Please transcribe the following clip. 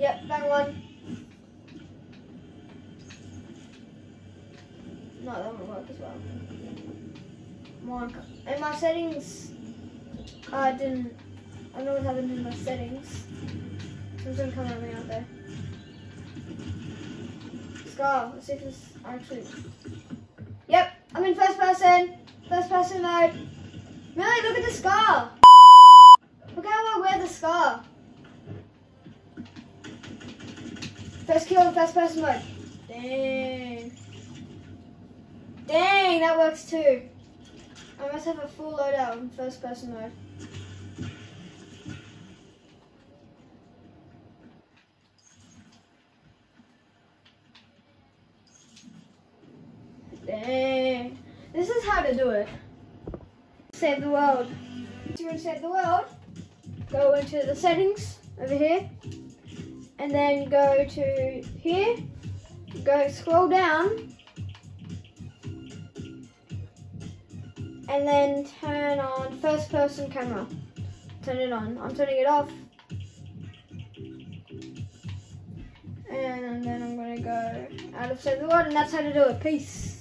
Yep, back one. No, that won't work as well. In my settings, I didn't. I know what happened in my settings. Something's gonna come at me out there. Scar, let's see if this actually. Yep, I'm in first person. First person mode. Millie, look at the scar. Look how I wear the scar. First kill in first person mode. Dang. Dang, that works too. I must have a full loadout in first person mode. Dang. This is how to do it. Save the world. So you're gonna save the world. Go into the settings over here. And then go to here. Go scroll down. And then turn on first person camera. Turn it on. I'm turning it off. And then I'm gonna go out of save the world and that's how to do it. Peace.